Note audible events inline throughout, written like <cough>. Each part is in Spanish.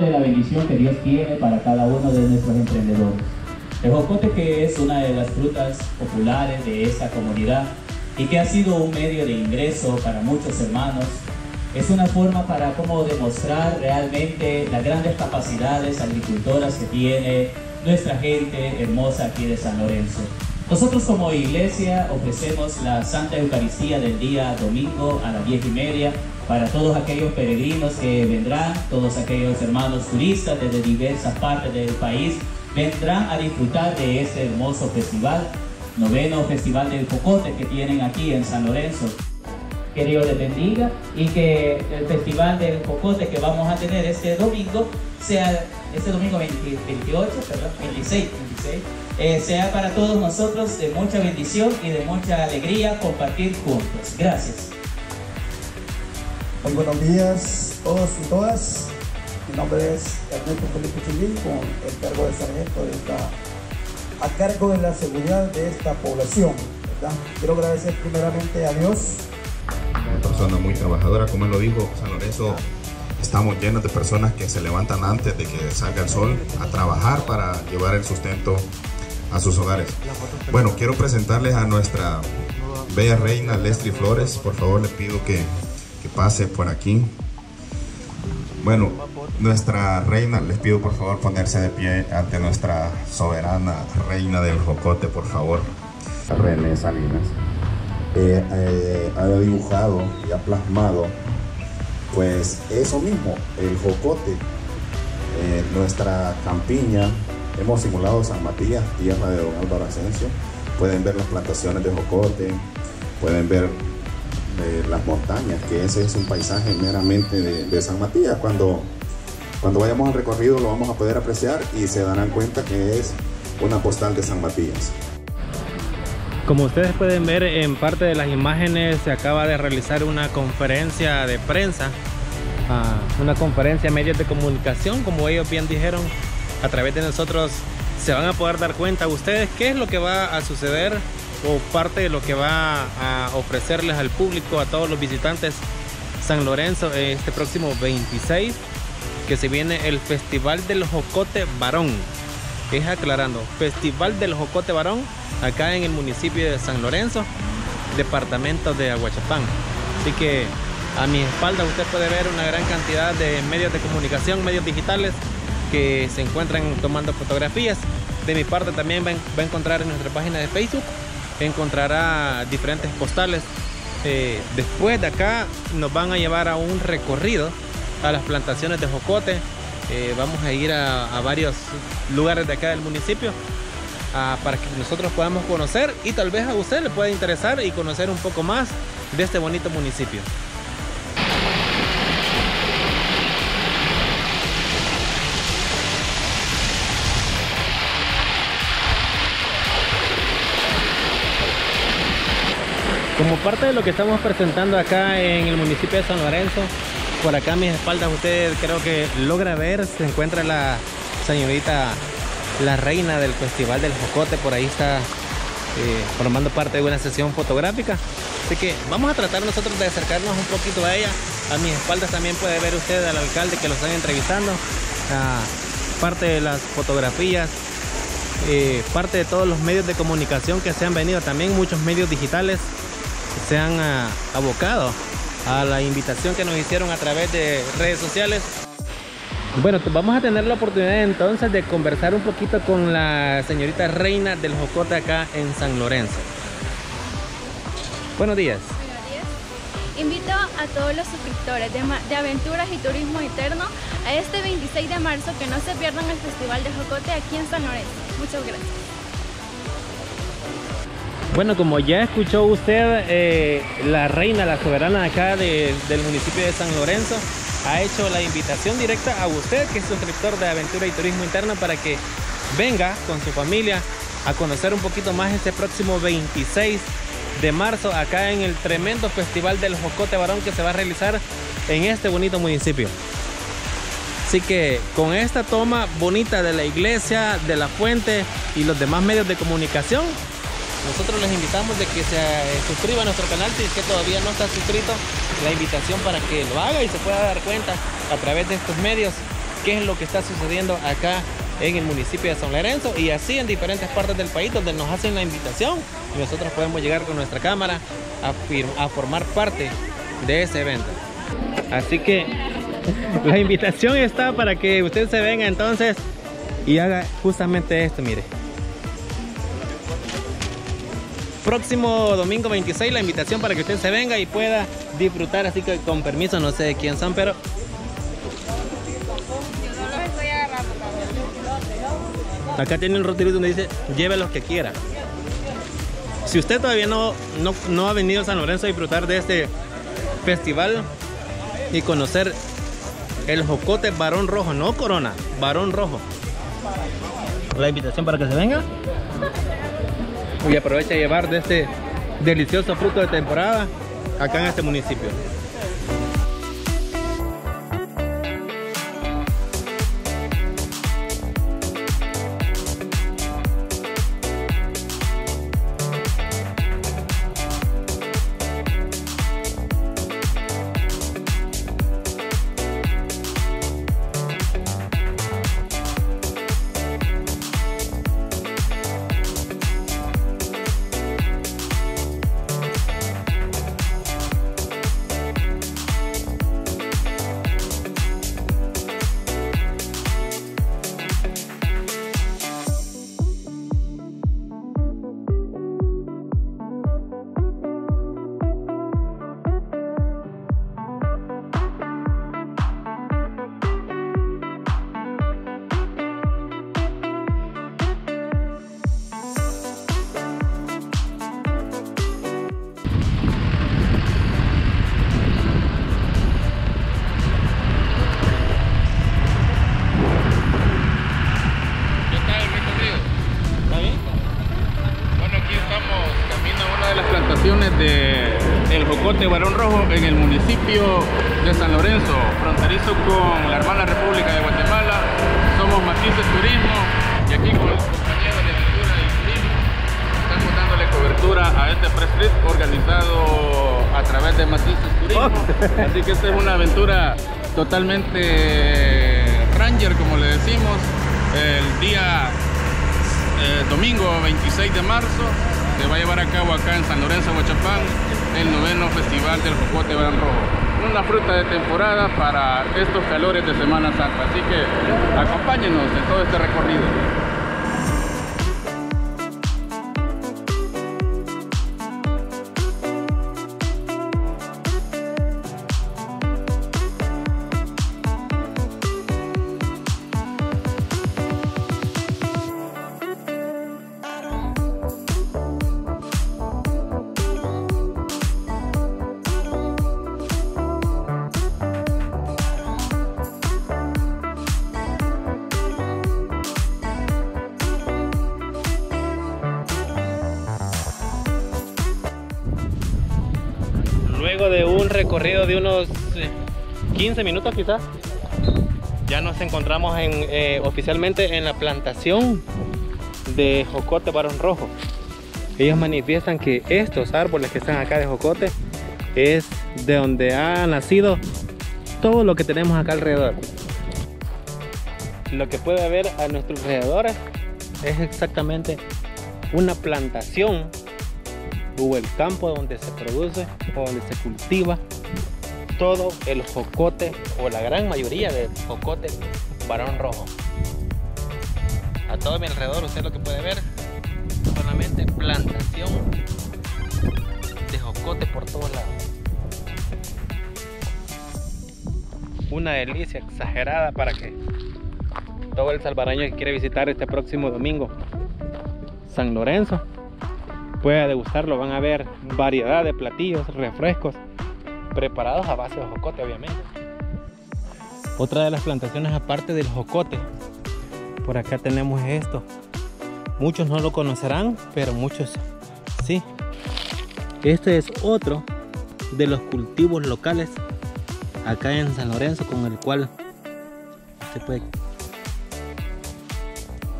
de la bendición que Dios tiene para cada uno de nuestros emprendedores. El jocote que es una de las frutas populares de esta comunidad y que ha sido un medio de ingreso para muchos hermanos, es una forma para cómo demostrar realmente las grandes capacidades agricultoras que tiene nuestra gente hermosa aquí de San Lorenzo. Nosotros como iglesia ofrecemos la Santa Eucaristía del día domingo a las 10 y media para todos aquellos peregrinos que vendrán, todos aquellos hermanos turistas desde diversas partes del país vendrán a disfrutar de este hermoso festival, noveno Festival del Cocote que tienen aquí en San Lorenzo. Que Dios les bendiga y que el Festival del Cocote que vamos a tener este domingo sea, este domingo 28, perdón, 26, 26 eh, sea para todos nosotros de mucha bendición y de mucha alegría compartir juntos. Gracias. Muy buenos días todos y todas. Mi nombre es Ernesto Felipe Chulín, con el cargo de sargento de esta, a cargo de la seguridad de esta población. Quiero agradecer primeramente a Dios. Una persona muy trabajadora, como él lo dijo, San Lorenzo, estamos llenos de personas que se levantan antes de que salga el sol a trabajar para llevar el sustento a sus hogares. Bueno, quiero presentarles a nuestra bella reina Lestri Flores. Por favor, le pido que que pase por aquí. Bueno, nuestra reina, les pido por favor ponerse de pie ante nuestra soberana reina del jocote, por favor. René Salinas. Eh, eh, ha dibujado y ha plasmado pues eso mismo, el jocote, eh, nuestra campiña, hemos simulado San Matías, tierra de don Álvaro Asensio, pueden ver las plantaciones de jocote, pueden ver las montañas, que ese es un paisaje meramente de, San Matías. Cuando, cuando vayamos al recorrido lo vamos a poder apreciar y se darán cuenta que es una postal de San Matías. Como ustedes pueden ver en parte de las imágenes se acaba de realizar una conferencia de prensa, ah, una conferencia a medios de comunicación, como ellos bien dijeron, a través de nosotros se van a poder dar cuenta ustedes qué es lo que va a suceder o parte de lo que va a ofrecerles al público, a todos los visitantes San Lorenzo este próximo 26 que se viene el Festival del Jocote Barón es aclarando, Festival del Jocote Barón acá en el municipio de San Lorenzo departamento de Aguachapán así que a mi espalda usted puede ver una gran cantidad de medios de comunicación, medios digitales que se encuentran tomando fotografías de mi parte también va a encontrar en nuestra página de Facebook encontrará diferentes postales. Eh, después de acá nos van a llevar a un recorrido a las plantaciones de jocote. Eh, vamos a ir a, varios lugares de acá del municipio ah, para que nosotros podamos conocer y tal vez a usted le pueda interesar y conocer un poco más de este bonito municipio. Como parte de lo que estamos presentando acá en el municipio de San Lorenzo, por acá a mis espaldas usted creo que logra ver, se encuentra la señorita, la reina del Festival del Jocote, por ahí está eh, formando parte de una sesión fotográfica. Así que vamos a tratar nosotros de acercarnos un poquito a ella. A mis espaldas también puede ver usted al alcalde que lo están entrevistando. parte de las fotografías, eh, parte de todos los medios de comunicación que se han venido, también muchos medios digitales se han ah, abocado a la invitación que nos hicieron a través de redes sociales. Bueno, vamos a tener la oportunidad entonces de conversar un poquito con la señorita reina del Jocote acá en San Lorenzo. Buenos días. Invito a todos los suscriptores de, de, Aventuras y Turismo Eterno a este 26 de marzo que no se pierdan el Festival de Jocote aquí en San Lorenzo. Muchas gracias. Bueno, como ya escuchó usted, eh, la reina, la soberana acá del municipio de San Lorenzo ha hecho la invitación directa a usted que es suscriptor de Aventura y Turismo Interno para que venga con su familia a conocer un poquito más este próximo 26 de marzo acá en el tremendo Festival del Jocote Barón que se va a realizar en este bonito municipio. Así que con esta toma bonita de la iglesia, de la fuente y los demás medios de comunicación, nosotros les invitamos de que se suscriba a nuestro canal si es que todavía no está suscrito. La invitación para que lo haga y se pueda dar cuenta a través de estos medios qué es lo que está sucediendo acá en el municipio de San Lorenzo y así en diferentes partes del país donde nos hacen la invitación y nosotros podemos llegar con nuestra cámara a, a formar parte de ese evento. Así que <laughs> la invitación está para que usted se venga entonces y haga justamente esto, mire. Próximo domingo 26 la invitación para que usted se venga y pueda disfrutar, así que con permiso, no sé de quién son, pero Acá tiene un rotilito donde dice, lleve los que quiera. Si usted todavía no, no, ha venido a San Lorenzo a disfrutar de este festival y conocer el jocote varón rojo, no corona, varón rojo. La invitación para que se venga. Y aproveche a llevar de este delicioso fruto de temporada acá en este municipio. De Barón Rojo en el municipio de San Lorenzo, fronterizo con la hermana República de Guatemala. Somos Matices Turismo y aquí con los compañeros de Aventura y Turismo estamos dándole cobertura a este press trip organizado a través de Matices Turismo. Oh. Así que esta es una aventura totalmente ranger, como le decimos, el día eh, domingo 26 de marzo se va a llevar a cabo acá en San Lorenzo, Huachapán, el noveno Festival del Jocote Ban Rojo. Una fruta de temporada para estos calores de Semana Santa. Así que acompáñenos en todo este recorrido. Recorrido de unos 15 eh, minutos quizás, ya nos encontramos en, eh, oficialmente en la plantación de jocote varón rojo. Ellos manifiestan que estos árboles que están acá de jocote es de donde ha nacido todo lo que tenemos acá alrededor. Lo que puede haber a nuestros alrededores es exactamente una plantación o el campo donde se produce o donde se cultiva todo el jocote o la gran mayoría del jocote varón rojo. A todo mi alrededor usted lo que puede ver solamente plantación de jocote por todos lados. Una delicia exagerada para que todo el salvadoreño que quiere visitar este próximo domingo San Lorenzo pueda degustarlo. Van a ver variedad de platillos, refrescos, preparados a base de jocote, obviamente. Otra de las plantaciones aparte del jocote, por acá tenemos esto. Muchos no lo conocerán, pero muchos sí. Este es otro de los cultivos locales acá en San Lorenzo con el cual usted puede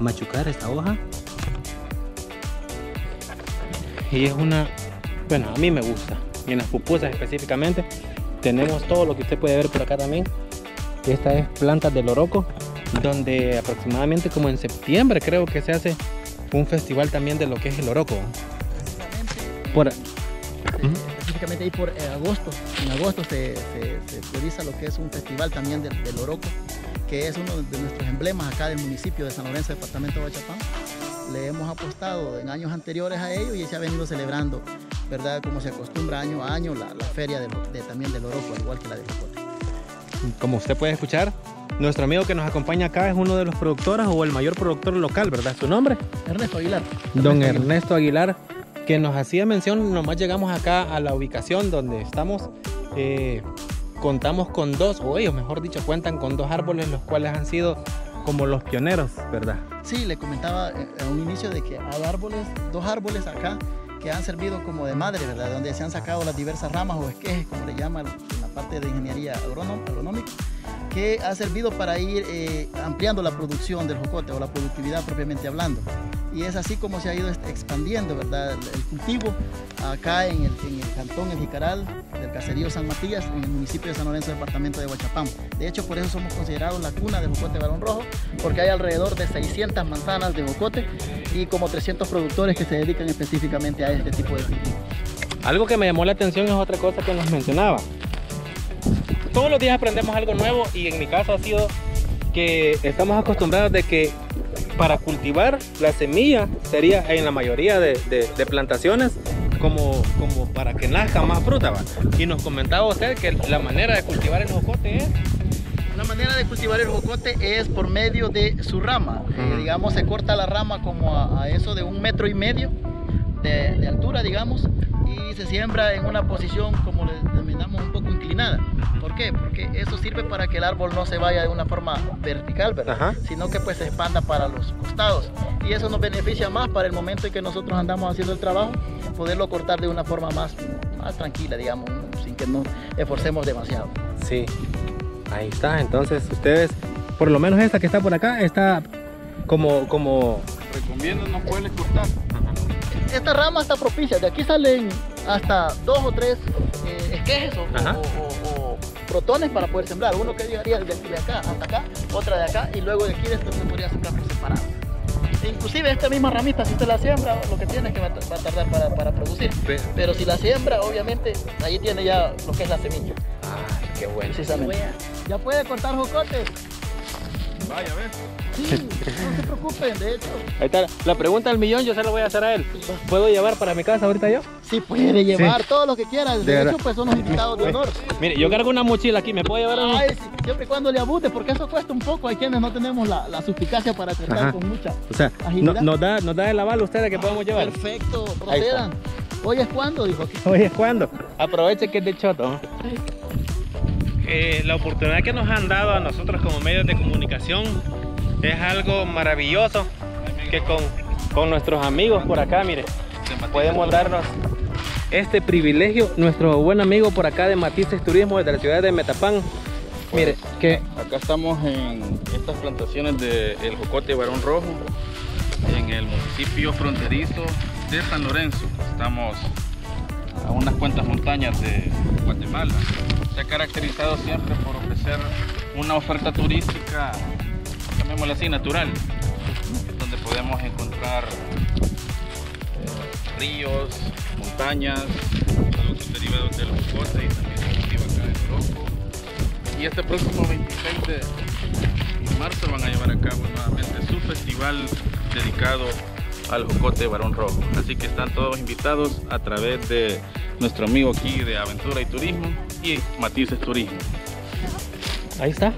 machucar esta hoja. Y es una, bueno, a mí me gusta. Y en las pupusas específicamente tenemos todo lo que usted puede ver por acá también. Esta es plantas del Oroco, donde aproximadamente como en septiembre creo que se hace un festival también de lo que es el Oroco. Por, eh, específicamente ahí por eh, agosto, en agosto se, se, se prioriza lo que es un festival también del, del Oroco, que es uno de nuestros emblemas acá del municipio de San Lorenzo, departamento de Huachapán. Le hemos apostado en años anteriores a ello y se ha venido celebrando, ¿verdad? Como se acostumbra año a año la, la feria de, también del Oroco, al igual que la de Jocote. como usted puede escuchar, nuestro amigo que nos acompaña acá es uno de los productores o el mayor productor local, ¿verdad? ¿Su nombre? Ernesto Aguilar. Don Aguilar. Ernesto Aguilar, que nos hacía mención, nomás llegamos acá a la ubicación donde estamos, eh, contamos con dos, o ellos mejor dicho, cuentan con dos árboles, los cuales han sido como los pioneros, ¿verdad? Sí, le comentaba eh, a un inicio de que hay árboles, dos árboles acá que han servido como de madre, ¿verdad? Donde se han sacado las diversas ramas o esquejes, como le llaman en la parte de ingeniería agronómica, que ha servido para ir eh, ampliando la producción del jocote o la productividad propiamente hablando. Y es así como se ha ido expandiendo, ¿verdad? El, cultivo acá en el, en el cantón El Jicaral del caserío San Matías, en el municipio de San Lorenzo, departamento de Huachapán. De hecho, por eso somos considerados la cuna del jocote varón rojo, porque hay alrededor de 600 manzanas de jocote y como 300 productores que se dedican específicamente a este tipo de cultivo. Algo que me llamó la atención es otra cosa que nos mencionaba. Todos los días aprendemos algo nuevo y en mi caso ha sido que estamos acostumbrados de que para cultivar la semilla sería en la mayoría de, de- de plantaciones como, como para que nazca más fruta. ¿va? Y nos comentaba usted que la manera de cultivar el jocote es La manera de cultivar el jocote es por medio de su rama. Eh, digamos, se corta la rama como a, a eso de un metro y medio de, de altura, digamos, y se siembra en una posición, como le denominamos, un poco inclinada. ¿Por qué? Porque eso sirve para que el árbol no se vaya de una forma vertical, ¿verdad? Ajá. Sino que pues se expanda para los costados. Y eso nos beneficia más para el momento en que nosotros andamos haciendo el trabajo, poderlo cortar de una forma más, más tranquila, digamos, sin que nos esforcemos demasiado. Sí, ahí está. Entonces ustedes, por lo menos esta que está por acá, está como, como Recomiendo no puedes cortar. esta rama está propicia. De aquí salen hasta dos o tres eh, esquejes o, Ajá. o- o- o protones para poder sembrar. Uno que llegaría de, de acá hasta acá, otra de acá y luego de aquí de esto se podría sembrar por separado. E inclusive esta misma ramita, si usted la siembra, lo que tiene es que va a, va a tardar para, para producir. Pe- Pero si la siembra, obviamente, ahí tiene ya lo que es la semilla. Ay, qué bueno. Precisamente. Ya puede cortar jocotes. Vaya, ves. Sí, no se preocupen, de hecho. Ahí está. La pregunta del millón yo se la voy a hacer a él. ¿Puedo llevar para mi casa ahorita yo? Sí puede llevar todo lo que quiera. De, hecho, pues son los invitados de honor. Mire, yo cargo una mochila aquí, ¿me puedo llevar? Ay, sí, siempre y cuando le abunde, porque eso cuesta un poco. Hay quienes no tenemos la, la suspicacia para cortar Ajá. con mucha. O sea, no- Agilidad. nos, da, nos da el aval ustedes que podemos llevar. Perfecto, procedan. Hoy es cuando, dijo aquí. Oye, ¿es cuándo? Aproveche que es de choto. Eh, la oportunidad que nos han dado a nosotros como medios de comunicación es algo maravilloso que con, con nuestros amigos por acá, mire, podemos darnos este privilegio. Nuestro buen amigo por acá de Matices Turismo desde la ciudad de Metapán, mire, que Acá estamos en estas plantaciones del Jocote Barón Rojo, en el municipio fronterizo de San Lorenzo. Estamos a unas cuantas montañas de Guatemala. Se caracterizado siempre por ofrecer una oferta turística, llamémosla así, natural, donde podemos encontrar eh, ríos, montañas, productos derivados del jocote y también se acá en Oroco. Y este próximo 26 de marzo van a llevar a cabo nuevamente su festival dedicado al jocote Barón Rojo. Así que están todos invitados a través de nuestro amigo aquí de Aventura y Turismo y Matices Turismo. Ahí está.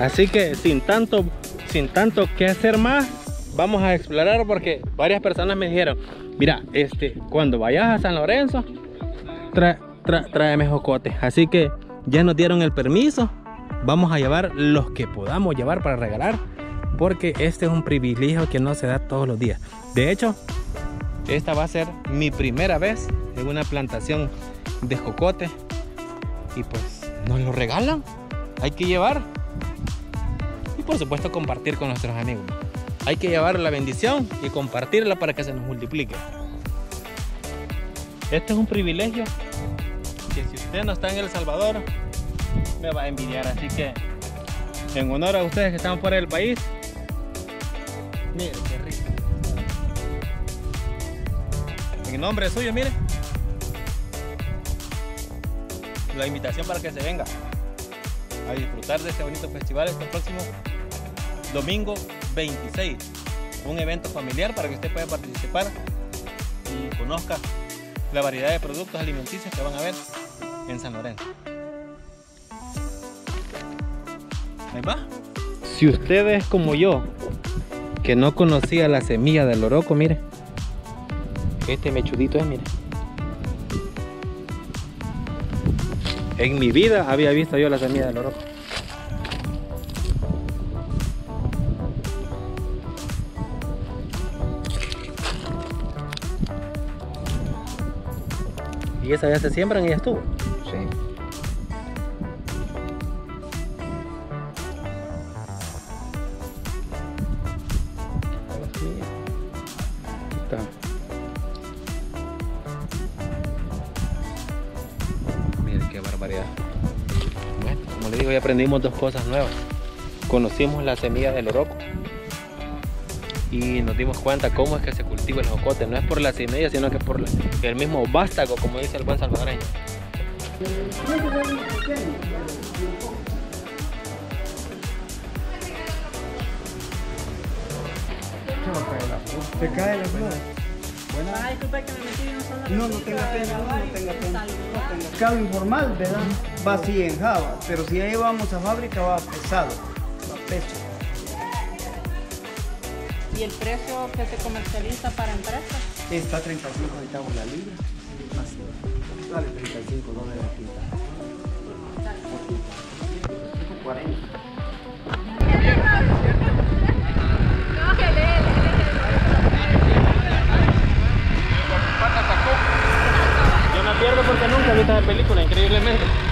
Así que sin tanto, sin tanto que hacer más, vamos a explorar porque varias personas me dijeron, mira, este, cuando vayas a San Lorenzo, tra- tra- tráeme jocote. Así que ya nos dieron el permiso. Vamos a llevar los que podamos llevar para regalar. Porque este es un privilegio que no se da todos los días. De hecho, esta va a ser mi primera vez en una plantación de jocote. Y pues nos lo regalan hay que llevar. por supuesto compartir con nuestros amigos. Hay que llevar la bendición y compartirla para que se nos multiplique. Este es un privilegio que si usted no está en El Salvador, me va a envidiar. Así que, en honor a ustedes que están fuera del país, mire qué rico. En nombre suyo, mire. La invitación para que se venga a disfrutar de este bonito festival este próximo domingo 26. Un evento familiar para que usted pueda participar y conozca la variedad de productos alimenticios que van a ver en San Lorenzo. Ahí va. Si usted es como yo, que no conocía la semilla del oroco, mire. Este mechudito es, mire. En mi vida había visto yo la semilla del oroco. ¿Y esa ya se siembran y ya estuvo? Ya aprendimos dos cosas nuevas. Conocimos la semilla del oroco y nos dimos cuenta cómo es que se cultiva el jocote. No es por la semilla, sino que por el mismo vástago, como dice el buen salvadoreño. ¿Te cae la flor? No, no tenga pena, no, no tenga pena. Mercado informal, ¿verdad? Va así en Java, pero si ya llevamos a fábrica va pesado, va peso. ¿Y el precio que se comercializa para empresas? Está a 35 centavos la libra. Así. Vale 35 dólares la quinta. 40. Yo me pierdo porque nunca he visto esa película, increíblemente.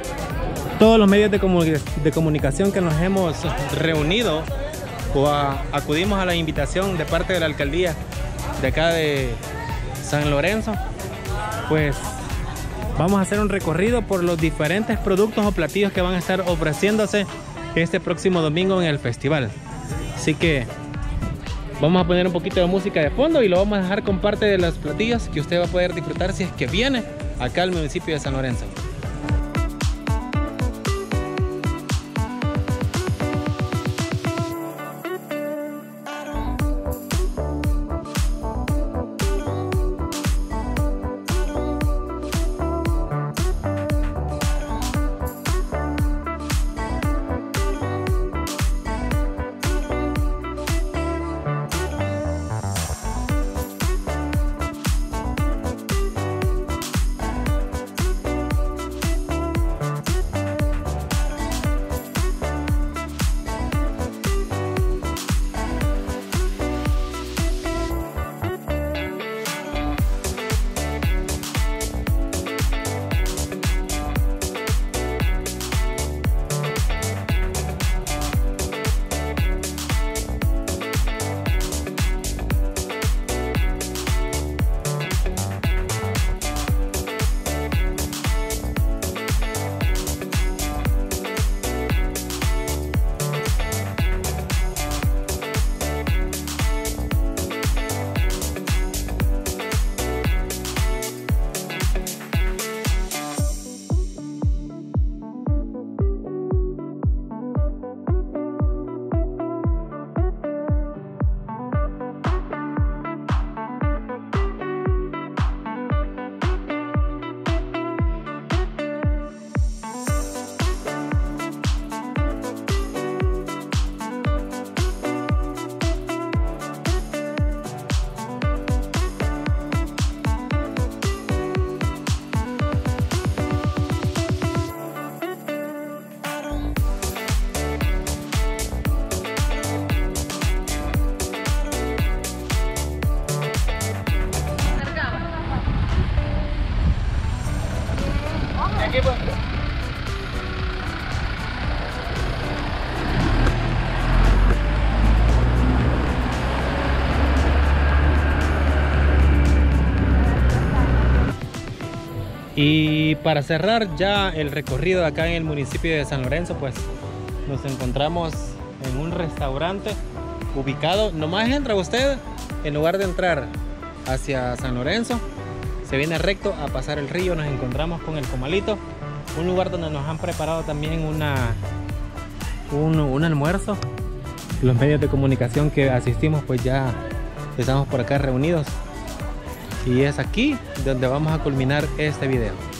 todos los medios de, comuni- de comunicación que nos hemos reunido o a- acudimos a la invitación de parte de la alcaldía de acá de San Lorenzo. Pues vamos a hacer un recorrido por los diferentes productos o platillos que van a estar ofreciéndose este próximo domingo en el festival. Así que Vamos a poner un poquito de música de fondo y lo vamos a dejar con parte de los platillos que usted va a poder disfrutar si es que viene acá al municipio de San Lorenzo. Para cerrar ya el recorrido acá en el municipio de San Lorenzo, pues nos encontramos en un restaurante ubicado, nomás entra usted, en lugar de entrar hacia San Lorenzo, se viene recto a pasar el río, nos encontramos con el Comalito, un lugar donde nos han preparado también una, un, un almuerzo. Los medios de comunicación que asistimos pues ya estamos por acá reunidos y es aquí donde vamos a culminar este video.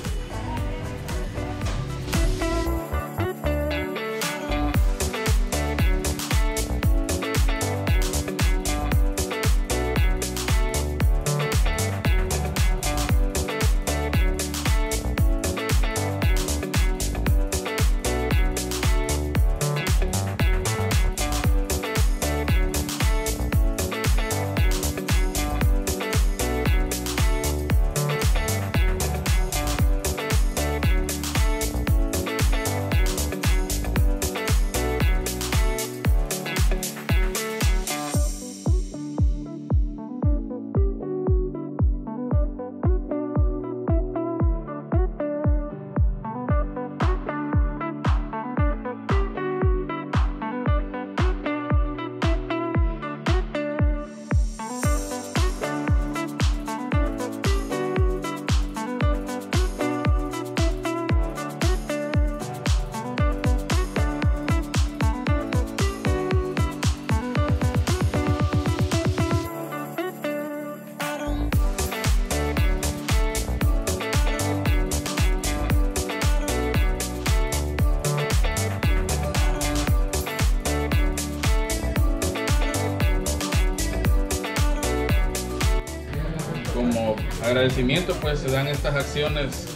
Agradecimiento pues se dan estas acciones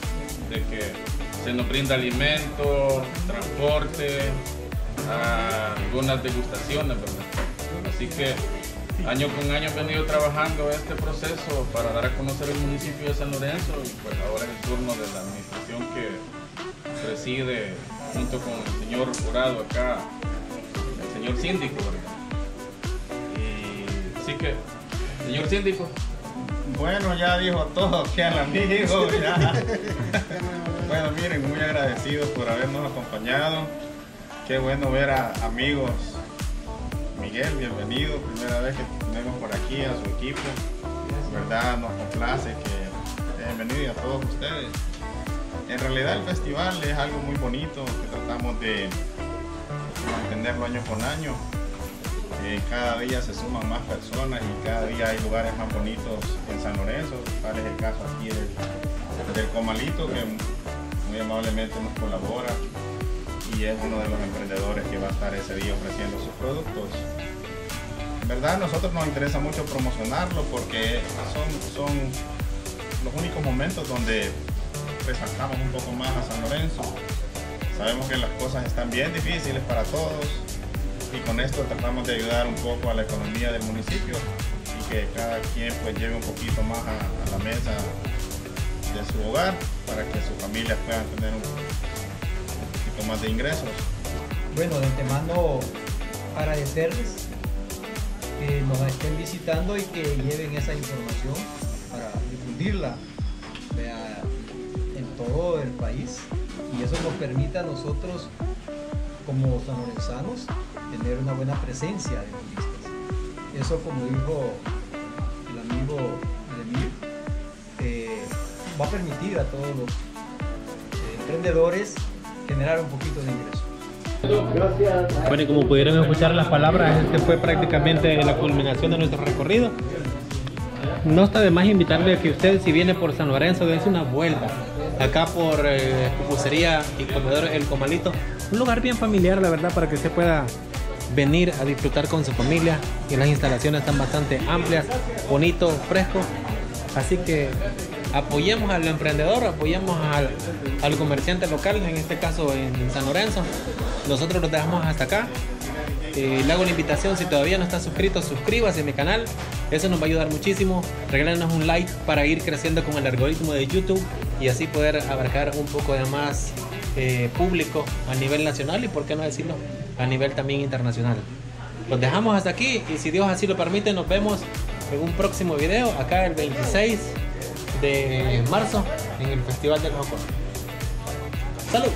de que se nos brinda alimento, transporte, algunas degustaciones, ¿verdad? Así que año con año he venido trabajando este proceso para dar a conocer el municipio de San Lorenzo y pues ahora es el turno de la administración que preside junto con el señor jurado acá, el señor síndico, ¿verdad? Y así que, señor síndico, Bueno, ya dijo todo, que al amigo. ya. <laughs> bueno, miren, muy agradecidos por habernos acompañado. Qué bueno ver a amigos. Miguel, bienvenido. Primera vez que tenemos por aquí a su equipo. ¿Verdad? Nos complace que bienvenido y a todos ustedes. En realidad el festival es algo muy bonito que tratamos de mantenerlo año con año. Eh, cada día se suman más personas y cada día hay lugares más bonitos en San Lorenzo. Tal es el caso aquí del, Comalito que muy amablemente nos colabora y es uno de los emprendedores que va a estar ese día ofreciendo sus productos. En verdad a nosotros nos interesa mucho promocionarlo porque son, son los únicos momentos donde resaltamos un poco más a San Lorenzo. Sabemos que las cosas están bien difíciles para todos y con esto tratamos de ayudar un poco a la economía del municipio y que cada quien pues lleve un poquito más a, la mesa de su hogar para que sus familias puedan tener un, poquito más de ingresos. Bueno, de antemano agradecerles que nos estén visitando y que lleven esa información para difundirla en todo el país y eso nos permite a nosotros como sanlorenzanos tener una buena presencia de turistas. Eso como dijo el amigo Lemir, eh, va a permitir a todos los eh, emprendedores generar un poquito de ingreso. Bueno, y como pudieron escuchar las palabras, este fue prácticamente la culminación de nuestro recorrido. No está de más invitarle a que usted, si viene por San Lorenzo, dése una vuelta. Acá por eh, Pupusería y Comedor El Comalito. Un lugar bien familiar, la verdad, para que usted pueda venir a disfrutar con su familia. Y las instalaciones están bastante amplias, bonito, fresco. Así que apoyemos al emprendedor, apoyemos al, al comerciante local, en este caso en San Lorenzo. Nosotros los dejamos hasta acá. Eh, le hago la invitación, si todavía no está suscrito, suscríbase a mi canal. Eso nos va a ayudar muchísimo. Regálenos un like para ir creciendo con el algoritmo de YouTube y así poder abarcar un poco de más eh, público a nivel nacional y, por qué no decirlo, a nivel también internacional. Los dejamos hasta aquí y si Dios así lo permite, nos vemos en un próximo video, acá el 26 de marzo en el Festival del Jocote. ¡Salud!